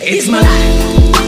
It's my life.